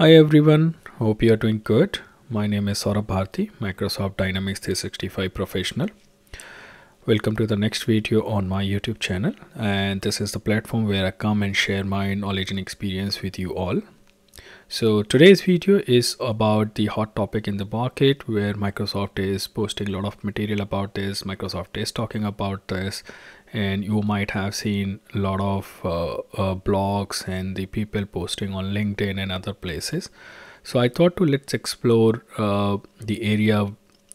Hi everyone, hope you are doing good. My name is Saurabh Bharati, Microsoft Dynamics 365 professional. Welcome to the next video on my YouTube channel and this is the platform where I come and share my knowledge and experience with you all. So today's video is about the hot topic in the market where Microsoft is posting a lot of material about this. Microsoft is talking about this and you might have seen a lot of uh, uh, blogs and the people posting on LinkedIn and other places. So I thought to let's explore uh, the area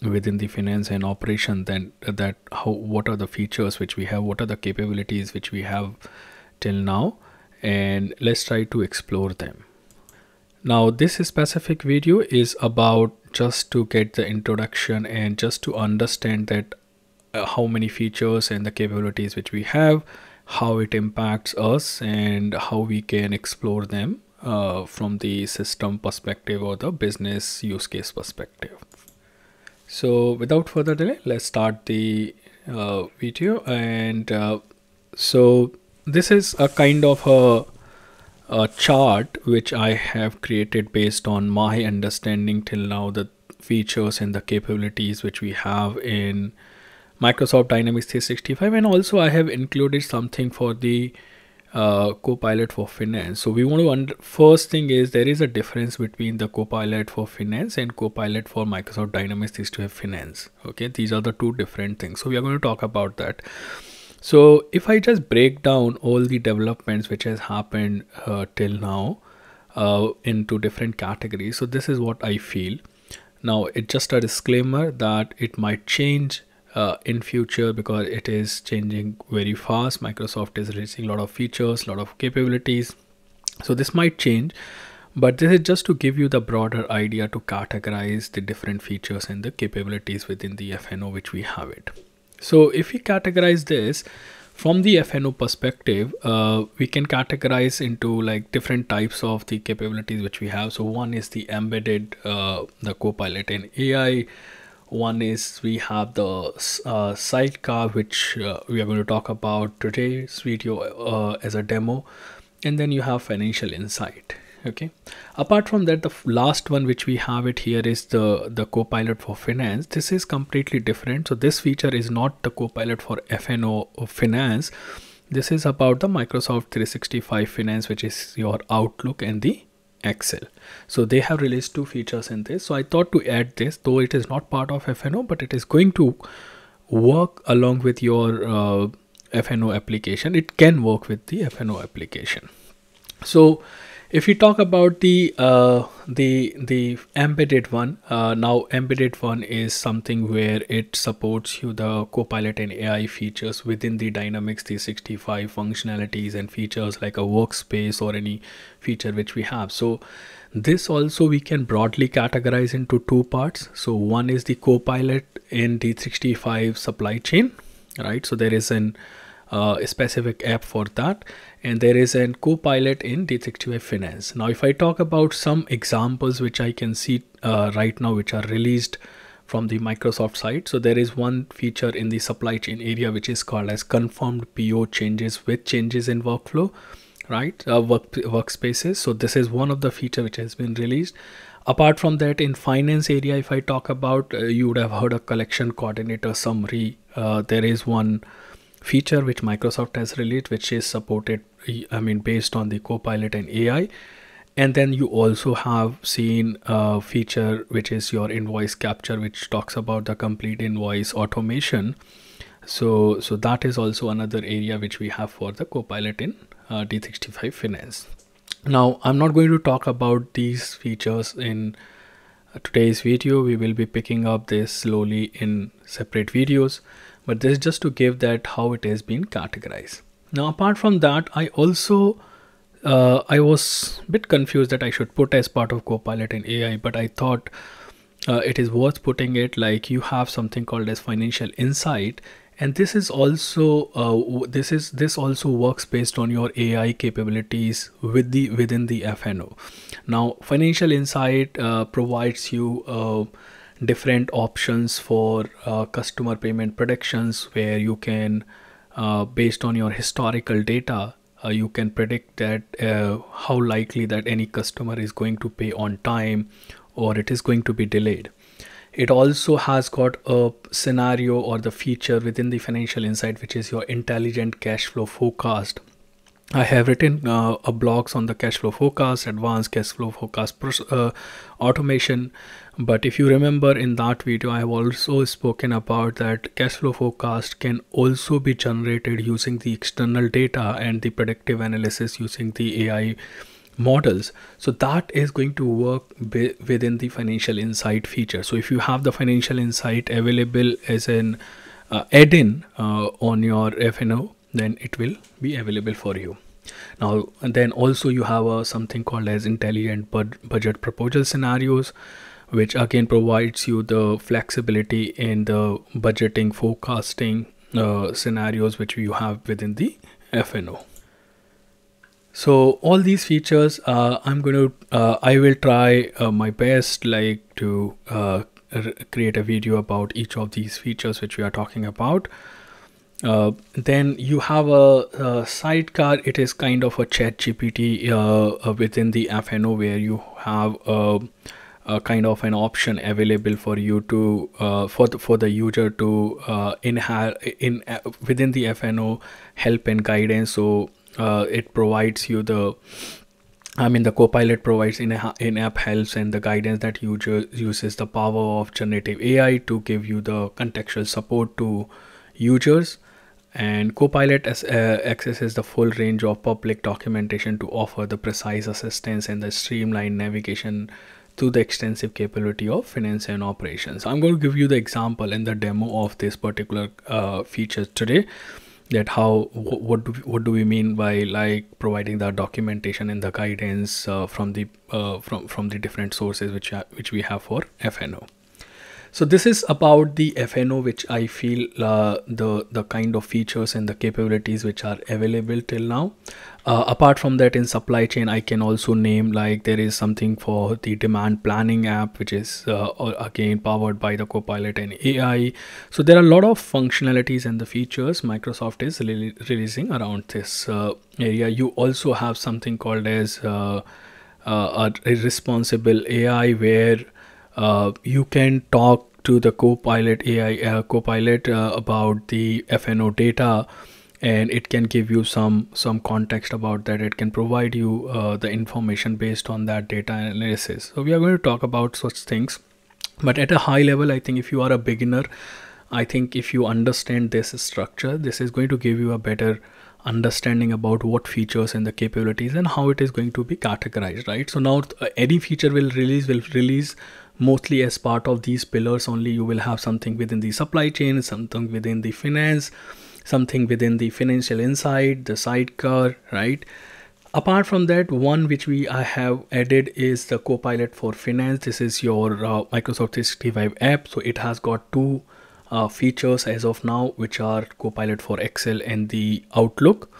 within the finance and operation then that how what are the features which we have what are the capabilities which we have till now and let's try to explore them now this specific video is about just to get the introduction and just to understand that uh, how many features and the capabilities which we have, how it impacts us and how we can explore them uh, from the system perspective or the business use case perspective. So without further delay, let's start the uh, video and uh, so this is a kind of a a chart which I have created based on my understanding till now the features and the capabilities which we have in Microsoft Dynamics 365 and also I have included something for the uh, Copilot for Finance. So we want to first thing is there is a difference between the Copilot for Finance and Copilot for Microsoft Dynamics 365 Finance. Okay, these are the two different things. So we are going to talk about that. So if I just break down all the developments which has happened uh, till now uh, into different categories, so this is what I feel. Now it's just a disclaimer that it might change uh, in future because it is changing very fast. Microsoft is releasing a lot of features, a lot of capabilities. So this might change, but this is just to give you the broader idea to categorize the different features and the capabilities within the FNO which we have it. So if we categorize this from the FNO perspective, uh, we can categorize into like different types of the capabilities which we have. So one is the embedded, uh, the Copilot and AI. One is we have the uh, sidecar, which uh, we are going to talk about today's video uh, as a demo. And then you have financial insight okay? Apart from that the last one which we have it here is the the copilot for finance. This is completely different. So this feature is not the copilot for fno finance. This is about the microsoft 365 finance which is your outlook and the excel. So they have released two features in this. So i thought to add this though it is not part of fno but it is going to work along with your uh, fno application. It can work with the fno application. So if we talk about the uh, the the embedded one uh, now embedded one is something where it supports you the copilot and ai features within the dynamics 365 functionalities and features like a workspace or any feature which we have. So this also we can broadly categorize into two parts. So one is the copilot in d365 supply chain right? So there is an uh, specific app for that and there is an co-pilot in D365 Finance. Now if I talk about some examples which I can see uh, right now which are released from the Microsoft side. So there is one feature in the supply chain area which is called as confirmed PO changes with changes in workflow, right? Uh, work workspaces. So this is one of the feature which has been released. Apart from that, in finance area, if I talk about, uh, you would have heard a collection coordinator summary. Uh, there is one feature which Microsoft has released, which is supported, I mean, based on the Copilot and AI. And then you also have seen a feature which is your invoice capture, which talks about the complete invoice automation. So, so that is also another area which we have for the Copilot in uh, D65 Finance. Now, I'm not going to talk about these features in today's video. We will be picking up this slowly in separate videos but this is just to give that how it has been categorized. Now apart from that i also uh, i was a bit confused that i should put as part of copilot and ai but i thought uh, it is worth putting it like you have something called as financial insight and this is also uh, this is this also works based on your ai capabilities with the within the fno now financial insight uh, provides you uh, different options for uh, customer payment predictions where you can uh, based on your historical data uh, you can predict that uh, how likely that any customer is going to pay on time or it is going to be delayed. It also has got a scenario or the feature within the financial insight which is your intelligent cash flow forecast I have written uh, a blogs on the cash flow forecast, advanced cash flow forecast uh, automation. But if you remember in that video, I have also spoken about that cash flow forecast can also be generated using the external data and the predictive analysis using the AI models. So that is going to work within the financial insight feature. So if you have the financial insight available as an uh, add-in uh, on your FNO, then it will be available for you. Now and then also you have a, something called as intelligent bud budget proposal scenarios which again provides you the flexibility in the budgeting forecasting uh, scenarios which you have within the FNO so all these features uh, i'm going to uh, i will try uh, my best like to uh, create a video about each of these features which we are talking about uh, then you have a, a, sidecar. It is kind of a chat gpt uh, uh, within the fno where you have a, a, kind of an option available for you to uh, for the for the user to uh, in in uh, within the fno help and guidance. So it provides you the I mean, the Copilot provides in in-app helps and the guidance that user uses the power of generative AI to give you the contextual support to users and Copilot uh, accesses the full range of public documentation to offer the precise assistance and the streamlined navigation to the extensive capability of finance and operations. I'm going to give you the example and the demo of this particular uh, feature today that how what do, what do we mean by like providing the documentation and the guidance uh, from the uh, from from the different sources which which we have for FNO. So this is about the FNO, which I feel uh, the the kind of features and the capabilities which are available till now. Uh, apart from that, in supply chain, I can also name like there is something for the demand planning app, which is uh, again powered by the Copilot and AI. So there are a lot of functionalities and the features Microsoft is releasing around this uh, area. You also have something called as uh, uh, a responsible AI, where you can talk to the Copilot AI uh, Copilot uh, about the FNO data, and it can give you some some context about that. It can provide you uh, the information based on that data analysis. So we are going to talk about such things, but at a high level, I think if you are a beginner, I think if you understand this structure, this is going to give you a better understanding about what features and the capabilities and how it is going to be categorized right so now uh, any feature will release will release mostly as part of these pillars only you will have something within the supply chain something within the finance something within the financial insight the sidecar right? Apart from that one which we I have added is the copilot for finance. This is your uh, microsoft 365 app. So it has got two uh, features as of now which are copilot for excel and the outlook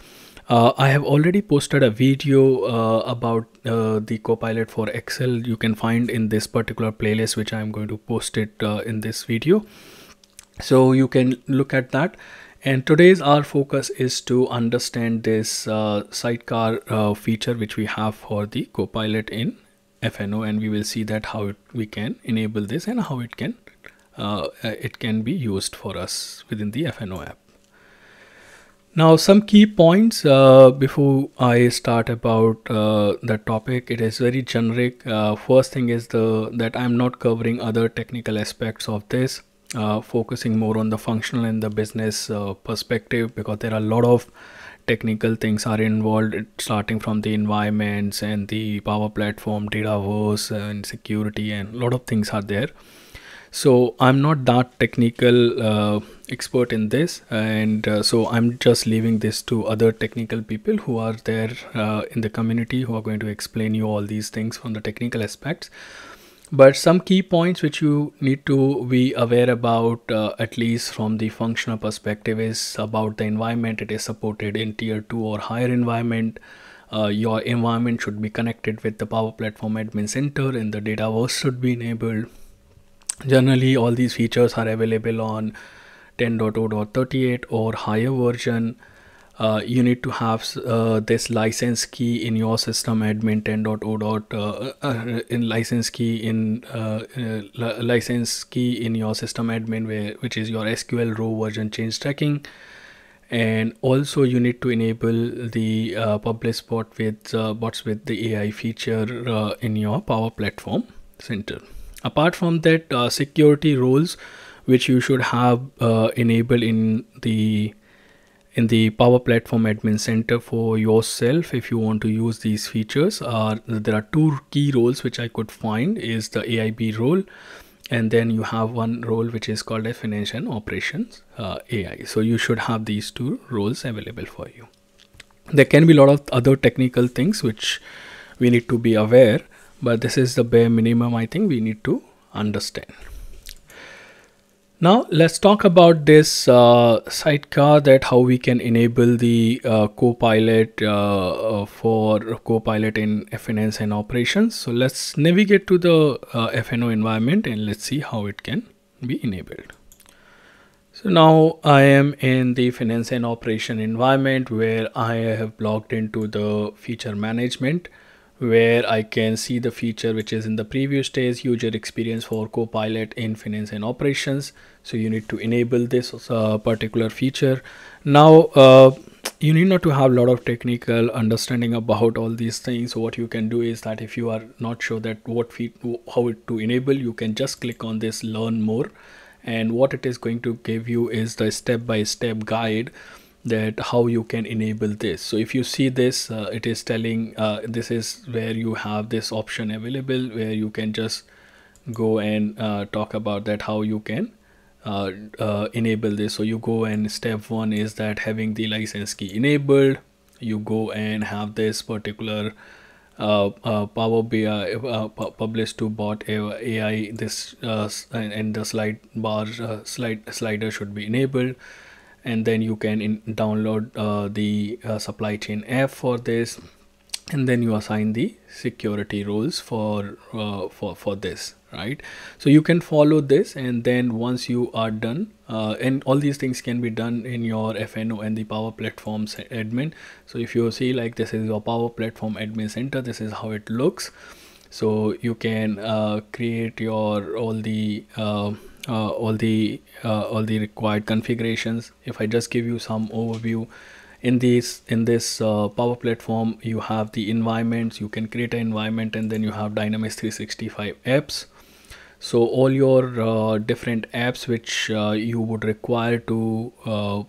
uh, I have already posted a video uh, about uh, the Copilot for Excel you can find in this particular playlist which I am going to post it uh, in this video. So you can look at that and today's our focus is to understand this uh, sidecar uh, feature which we have for the Copilot in FNO and we will see that how we can enable this and how it can it can be used for us within the FNO app. Now, some key points uh, before I start about uh, the topic. It is very generic. Uh, first thing is the that I'm not covering other technical aspects of this, uh, focusing more on the functional and the business uh, perspective because there are a lot of technical things are involved, starting from the environments and the power platform, dataverse and security, and a lot of things are there so i'm not that technical uh, expert in this and uh, so i'm just leaving this to other technical people who are there uh, in the community who are going to explain you all these things from the technical aspects. But some key points which you need to be aware about uh, at least from the functional perspective is about the environment. It is supported in tier 2 or higher environment. Uh, your environment should be connected with the power platform admin center and the dataverse should be enabled generally all these features are available on 10.0.38 or higher version uh, you need to have uh, this license key in your system admin 10.0. Uh, uh, in license key in uh, license key in your system admin where which is your SQL row version change tracking and also you need to enable the uh, publish bot with uh, bots with the AI feature uh, in your Power Platform Center. Apart from that, security roles which you should have enabled in the in the power platform admin center for yourself if you want to use these features are there are two key roles which i could find is the aib role and then you have one role which is called a finance and operations uh, ai so you should have these two roles available for you. There can be a lot of other technical things which we need to be aware but this is the bare minimum i think we need to understand now let's talk about this uh, sidecar that how we can enable the uh, Copilot uh, uh for Copilot in FNS and operations. So let's navigate to the uh, FNO environment and let's see how it can be enabled. So now I am in the finance and operation environment where I have logged into the feature management where I can see the feature which is in the previous stage user experience for Copilot in finance and operations. So you need to enable this uh, particular feature. Now uh, you need not to have a lot of technical understanding about all these things. So what you can do is that if you are not sure that what how to enable, you can just click on this learn more and what it is going to give you is the step-by-step -step guide that how you can enable this. So if you see this uh, it is telling uh, this is where you have this option available where you can just go and uh, talk about that how you can uh, uh, enable this. So you go and step one is that having the license key enabled. You go and have this particular uh, Power BI published to bot AI this and, and, the slide bar slide slider should be enabled and then you can in, download uh, the uh, supply chain app for this and then you assign the security roles for uh, for for this right? So you can follow this and then once you are done uh, and all these things can be done in your fno and the power platforms admin. So if you see like this is your power platform admin center this is how it looks. So you can uh, create your all the uh, all the uh, all the required configurations. If i just give you some overview in this in this uh, power platform you have the environments. You can create an environment and then you have dynamics 365 apps. So all your uh, different apps which uh, you would require to uh,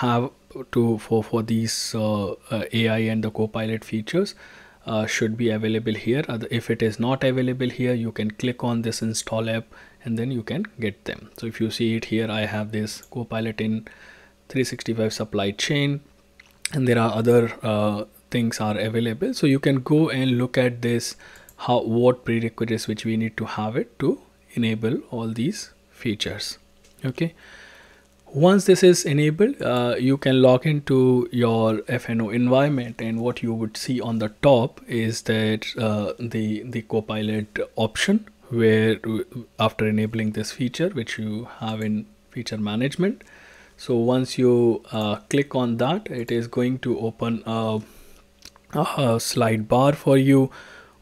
have to for for these ai and the copilot features should be available here. If it is not available here you can click on this install app and then you can get them. So if you see it here i have this copilot in 365 supply chain and there are other uh, things are available. So you can go and look at this how what prerequisites which we need to have it to enable all these features. Okay once this is enabled uh, you can log into your fno environment and what you would see on the top is that uh, the the copilot option where after enabling this feature which you have in feature management. So once you uh, click on that it is going to open a, a slide bar for you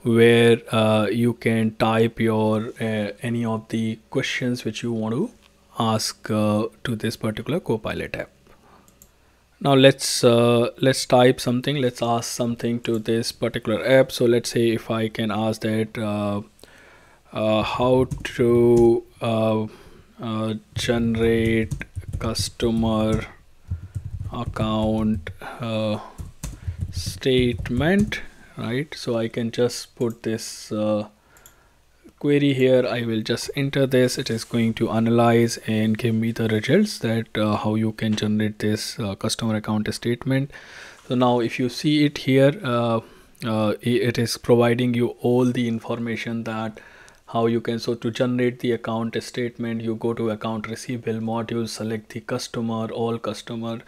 where uh, you can type your uh, any of the questions which you want to ask uh, to this particular copilot app. Now let's uh, let's type something. Let's ask something to this particular app. So let's say if i can ask that uh, uh, how to uh, uh, generate customer account statement right? So I can just put this query here I will just enter this. It is going to analyze and give me the results that uh, how you can generate this uh, customer account statement. So now if you see it here uh, uh, it is providing you all the information that how you can so to generate the account statement you go to account receivable module select the customer all customer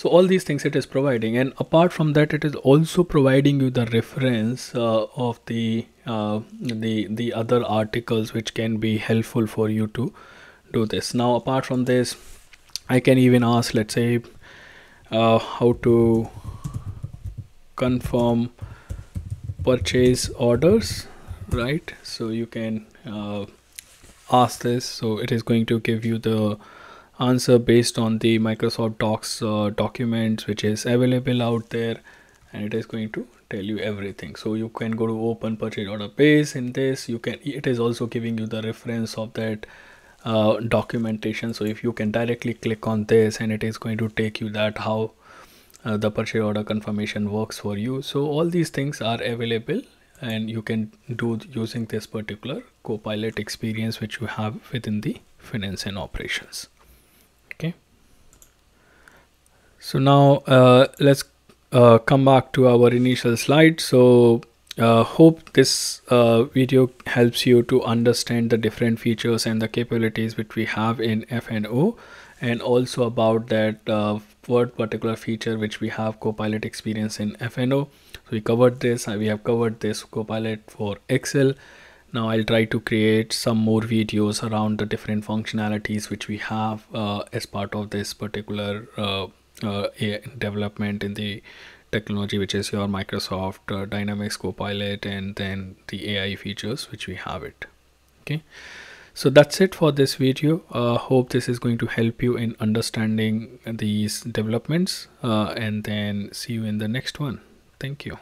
so all these things it is providing. And apart from that it is also providing you the reference uh, of the uh, the the other articles which can be helpful for you to do this. Now apart from this i can even ask let's say uh, how to confirm purchase orders right? So you can uh, ask this. So it is going to give you the answer based on the Microsoft Docs uh, documents which is available out there and it is going to tell you everything. So you can go to open purchase order base in this. You can it is also giving you the reference of that uh, documentation. So if you can directly click on this and it is going to take you that how uh, the purchase order confirmation works for you. So all these things are available and you can do using this particular copilot experience which you have within the finance and operations okay so now uh, let's uh, come back to our initial slide. So uh, hope this uh, video helps you to understand the different features and the capabilities which we have in FNO and also about that uh, word particular feature which we have copilot experience in FNO so we covered this we have covered this copilot for Excel. Now I'll try to create some more videos around the different functionalities which we have uh, as part of this particular uh, uh, development in the technology which is your Microsoft uh, Dynamics Copilot and then the AI features which we have it. Okay? So that's it for this video. Uh, hope this is going to help you in understanding these developments uh, and then see you in the next one. Thank you